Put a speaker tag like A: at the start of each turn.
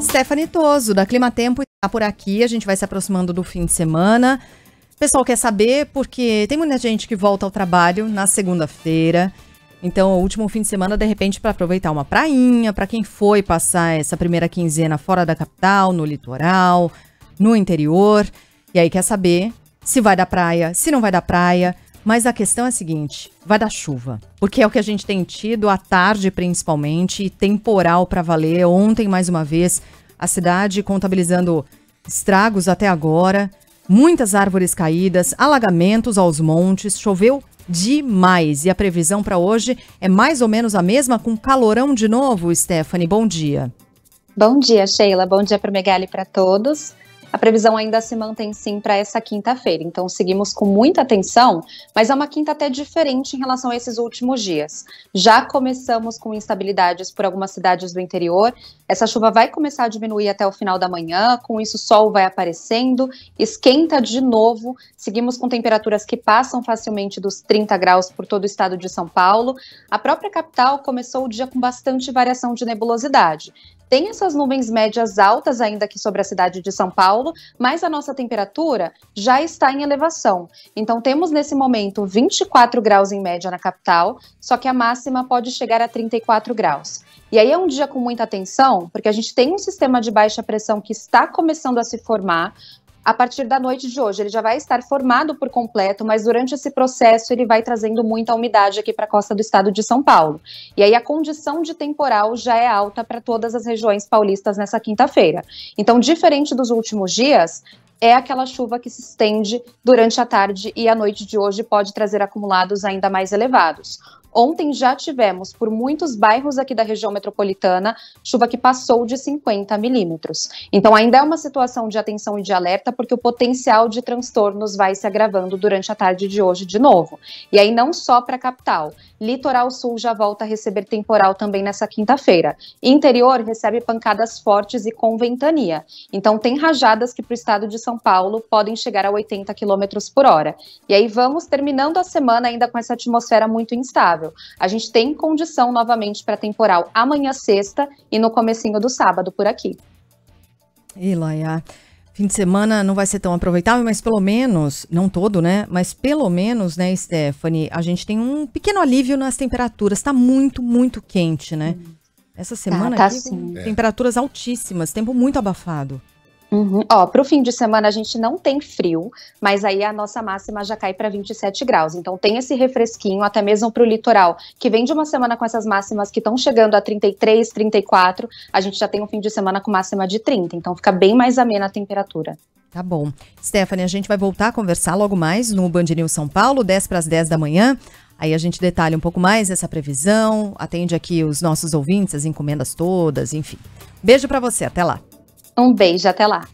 A: Stephanie Toso, da Clima Tempo, está por aqui. A gente vai se aproximando do fim de semana. O pessoal quer saber porque tem muita gente que volta ao trabalho na segunda-feira. Então, o último fim de semana, de repente, para aproveitar uma prainha, para quem foi passar essa primeira quinzena fora da capital, no litoral, no interior. E aí quer saber se vai da praia, se não vai da praia. Mas a questão é a seguinte: vai dar chuva. Porque é o que a gente tem tido à tarde, principalmente, e temporal para valer. Ontem, mais uma vez, a cidade contabilizando estragos até agora, muitas árvores caídas, alagamentos aos montes, choveu demais. E a previsão para hoje é mais ou menos a mesma, com calorão de novo, Stephanie. Bom dia.
B: Bom dia, Sheila. Bom dia para o Megali e para todos. A previsão ainda se mantém sim para essa quinta-feira, então seguimos com muita atenção, mas é uma quinta até diferente em relação a esses últimos dias. Já começamos com instabilidades por algumas cidades do interior, essa chuva vai começar a diminuir até o final da manhã, com isso o sol vai aparecendo, esquenta de novo, seguimos com temperaturas que passam facilmente dos 30 graus por todo o estado de São Paulo. A própria capital começou o dia com bastante variação de nebulosidade. Tem essas nuvens médias altas ainda aqui sobre a cidade de São Paulo, mas a nossa temperatura já está em elevação. Então temos nesse momento 24 graus em média na capital, só que a máxima pode chegar a 34 graus. E aí é um dia com muita atenção, porque a gente tem um sistema de baixa pressão que está começando a se formar, a partir da noite de hoje. Ele já vai estar formado por completo, mas durante esse processo ele vai trazendo muita umidade aqui para a costa do estado de São Paulo. E aí a condição de temporal já é alta para todas as regiões paulistas nessa quinta-feira. Então, diferente dos últimos dias, é aquela chuva que se estende durante a tarde e a noite de hoje pode trazer acumulados ainda mais elevados. Ontem já tivemos, por muitos bairros aqui da região metropolitana, chuva que passou de 50 milímetros. Então, ainda é uma situação de atenção e de alerta, porque o potencial de transtornos vai se agravando durante a tarde de hoje de novo. E aí, não só para a capital. Litoral Sul já volta a receber temporal também nessa quinta-feira. Interior recebe pancadas fortes e com ventania. Então, tem rajadas que para o estado de São Paulo podem chegar a 80 quilômetros por hora. E aí, vamos terminando a semana ainda com essa atmosfera muito instável. A gente tem condição novamente para temporal amanhã sexta e no comecinho do sábado por aqui.
A: E Laia, fim de semana não vai ser tão aproveitável, mas pelo menos, não todo, né? Mas pelo menos, né, Stephanie, a gente tem um pequeno alívio nas temperaturas. Está muito, muito quente, né? Essa semana
B: tá,
A: tá aqui, temperaturas altíssimas, tempo muito abafado.
B: Uhum. Ó, para o fim de semana a gente não tem frio, mas aí a nossa máxima já cai para 27 graus. Então tem esse refresquinho, até mesmo para o litoral, que vem de uma semana com essas máximas que estão chegando a 33, 34, a gente já tem um fim de semana com máxima de 30. Então fica bem mais amena a temperatura.
A: Tá bom. Stephanie, a gente vai voltar a conversar logo mais no Band News São Paulo, 10 para as 10 da manhã. Aí a gente detalha um pouco mais essa previsão, atende aqui os nossos ouvintes, as encomendas todas, enfim. Beijo para você, até lá.
B: Um beijo, até lá.